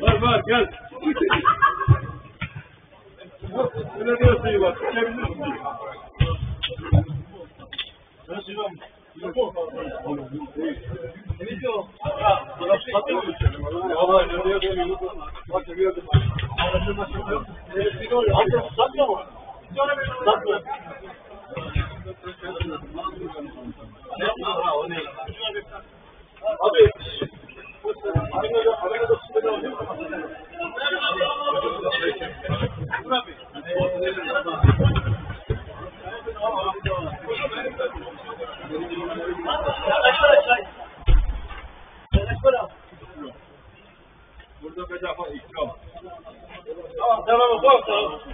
Var var gel. Öyle diyorsun iyi bak. Çekebilirsin. Burada bedava ikram. Tamam tamam tamam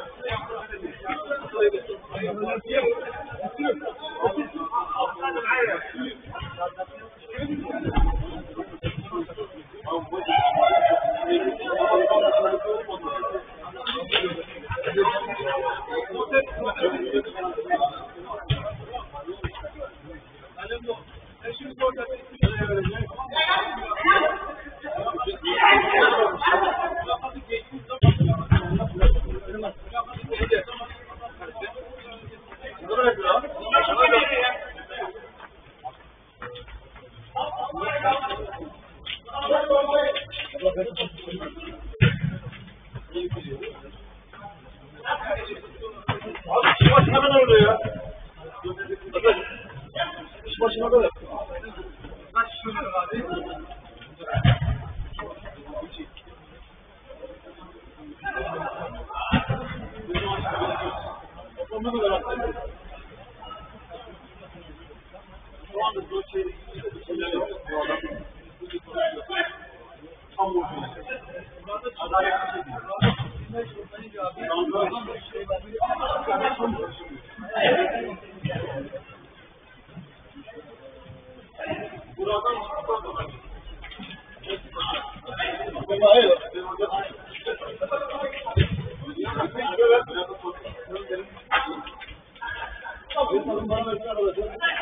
Thank you.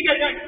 کے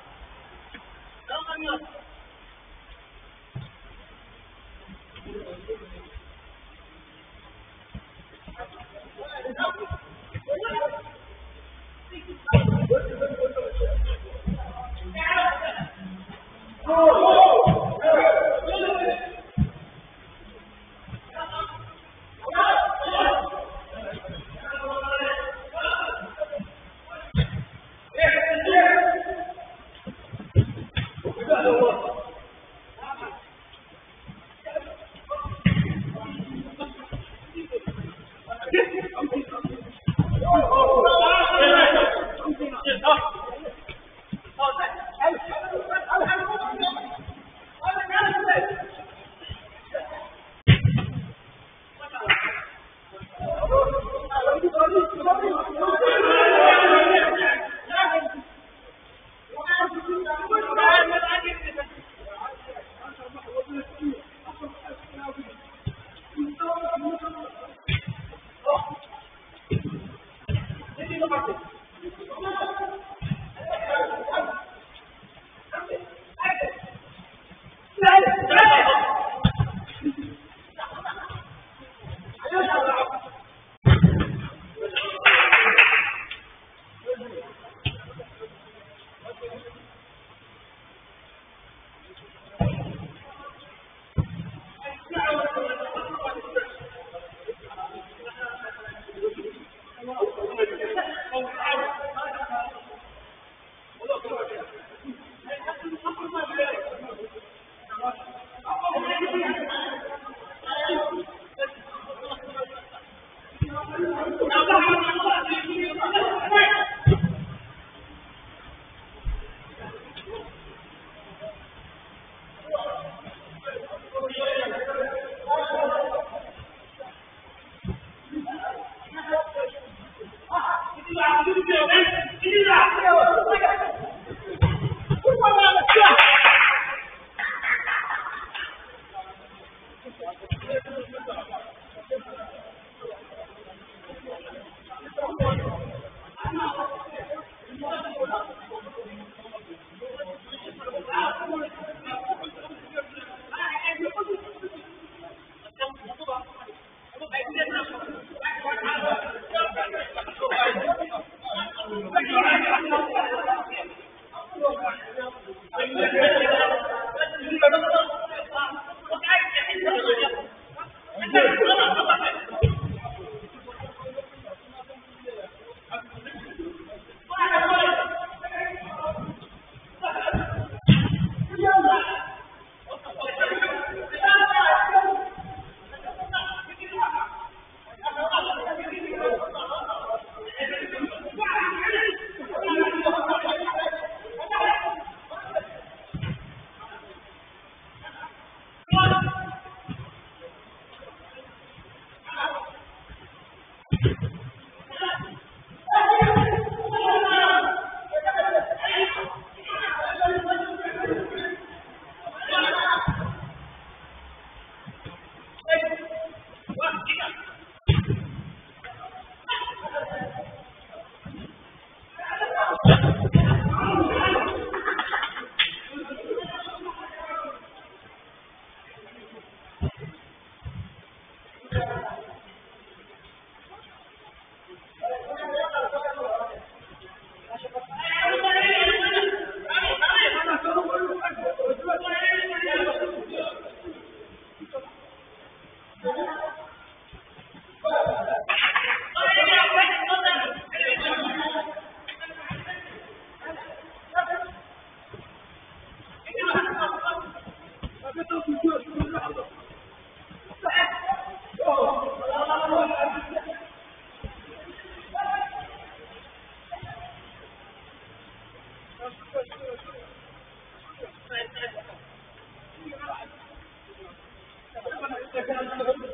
Thank you. تكن أنت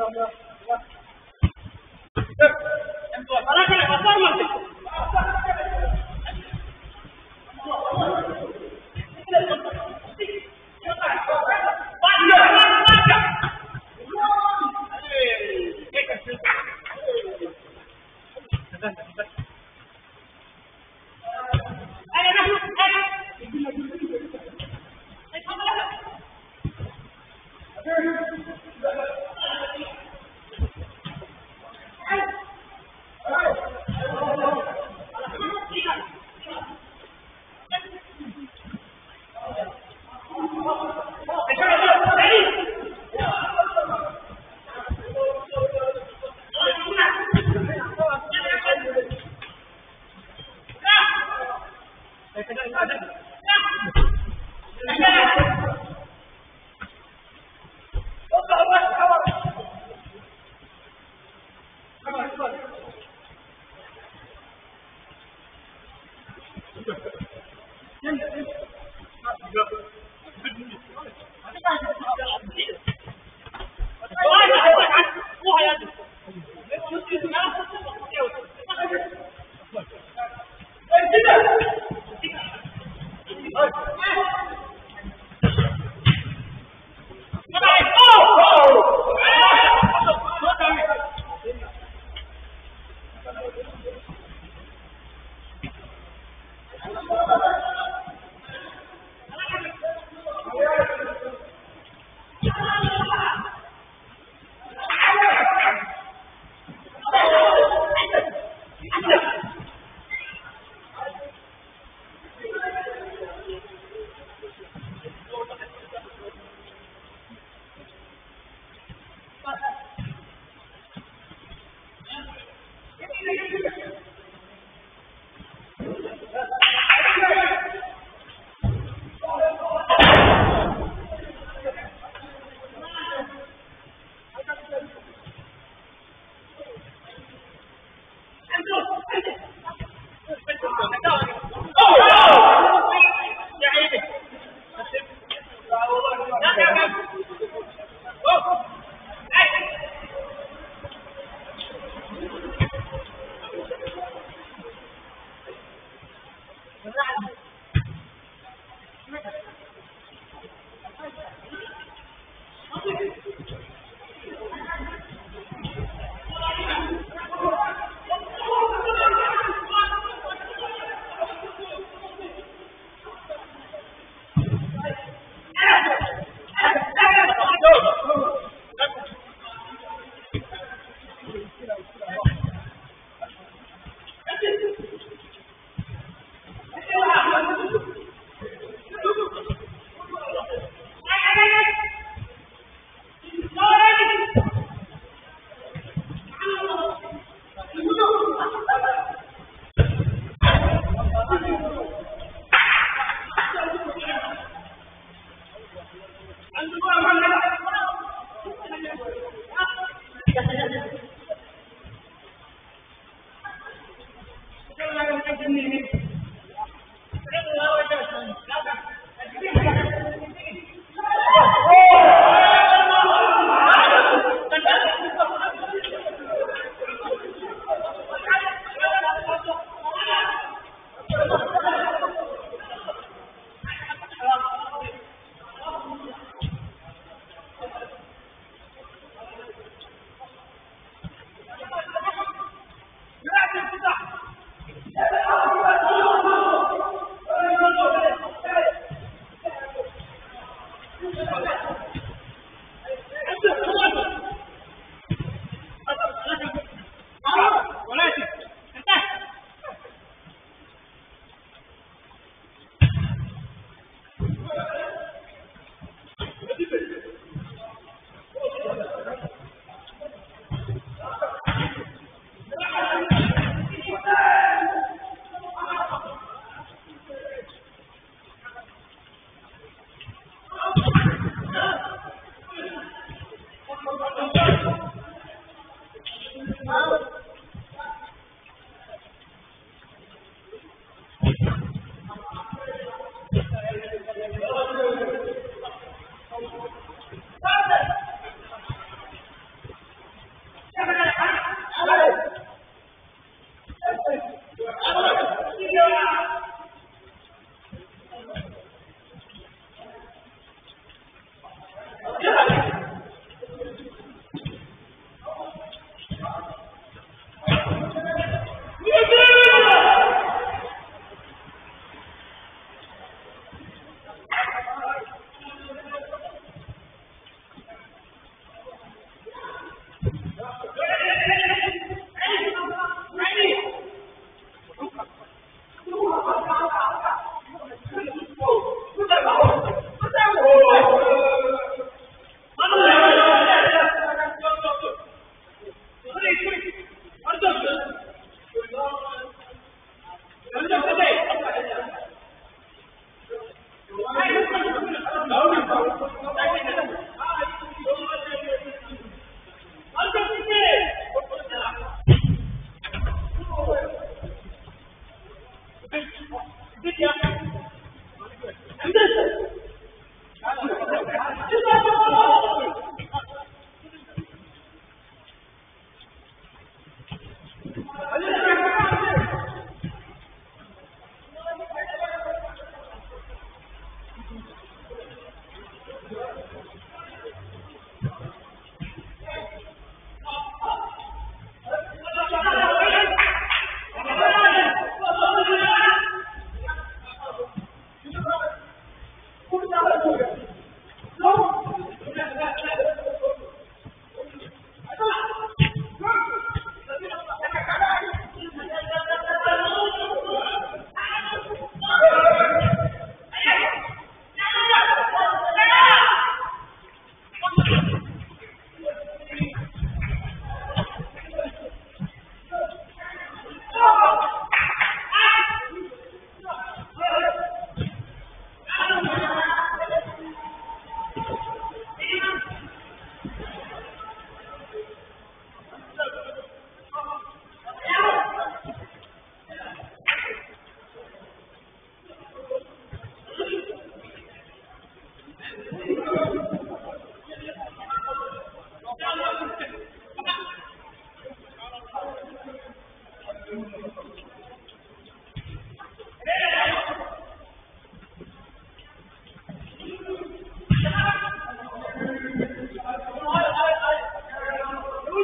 from the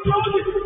close it.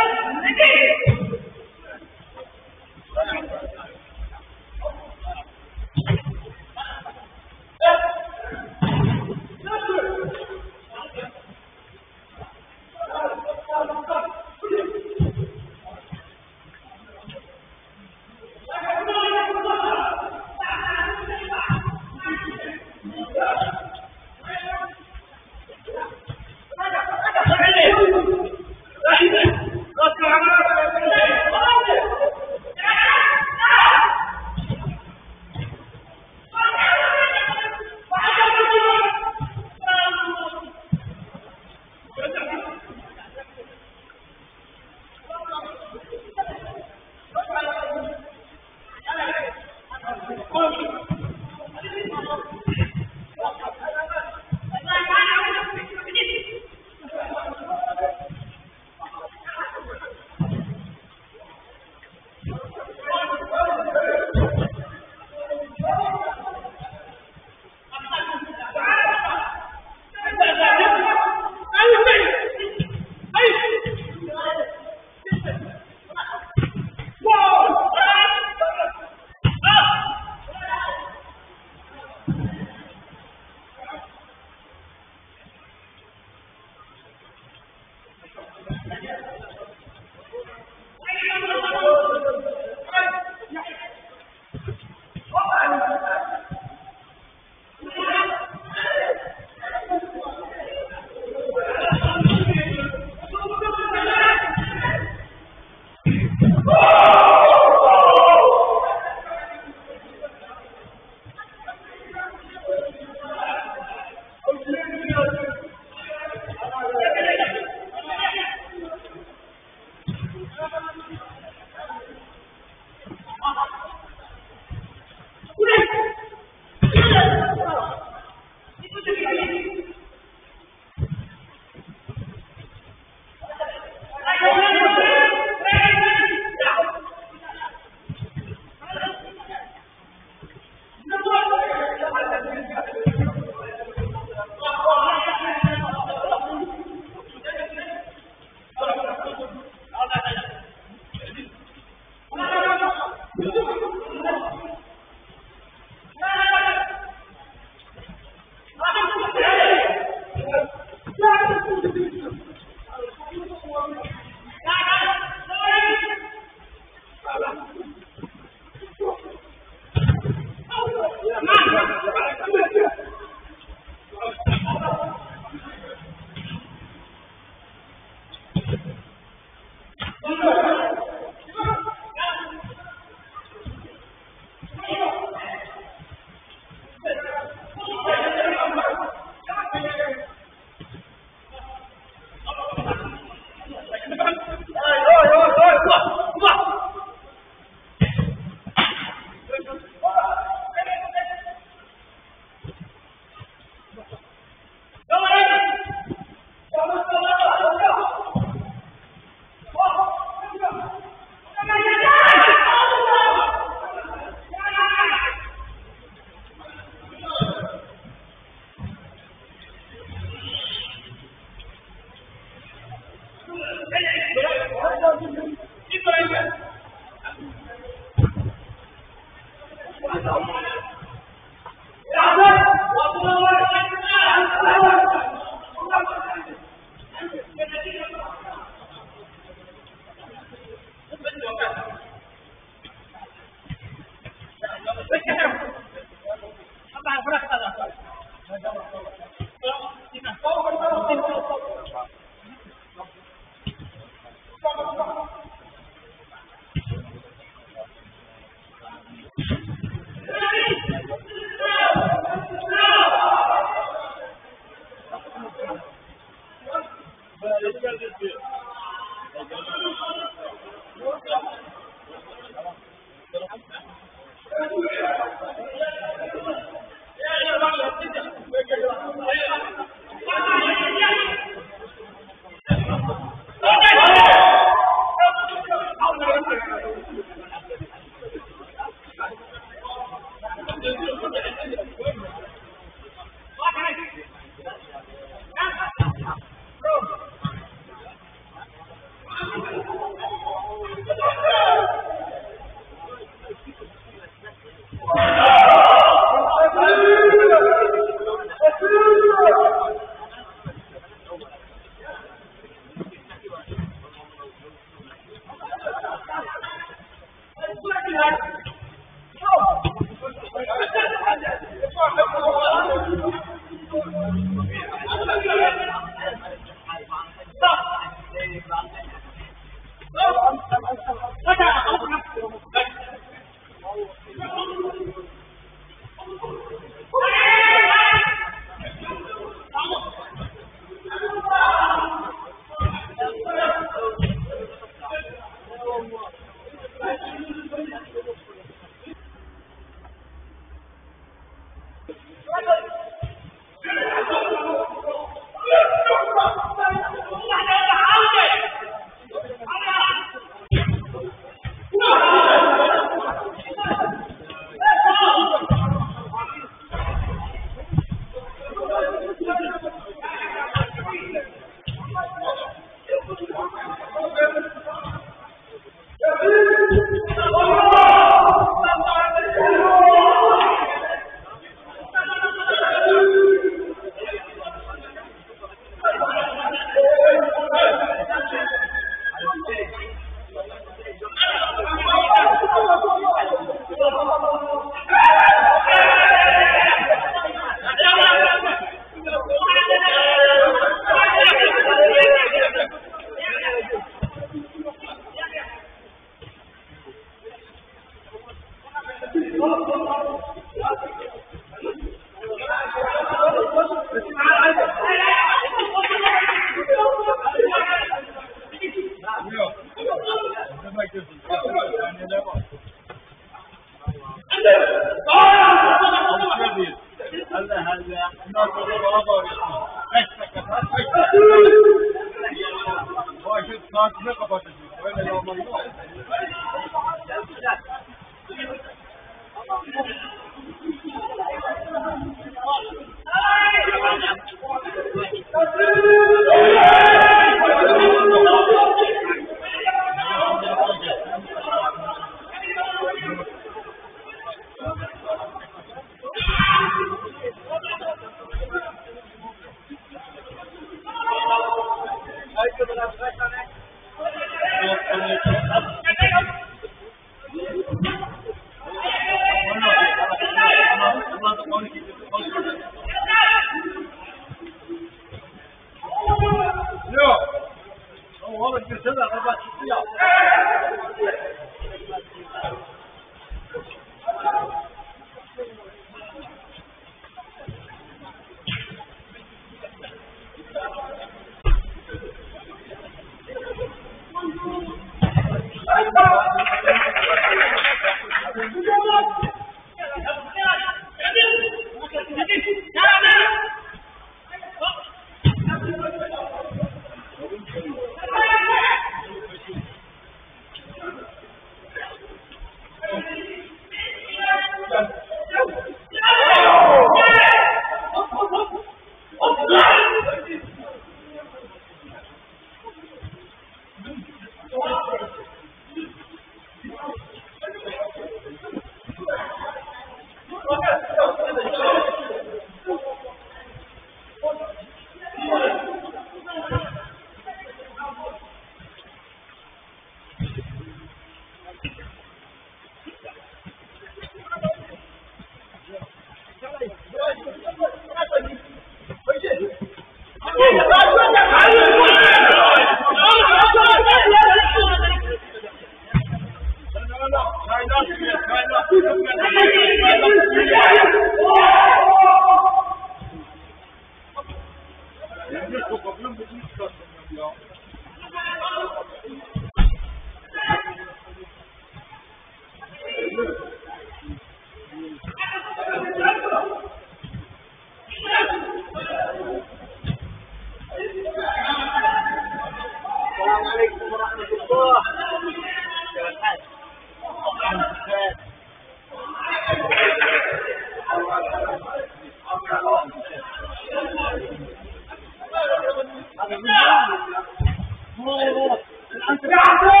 Mwen mwen.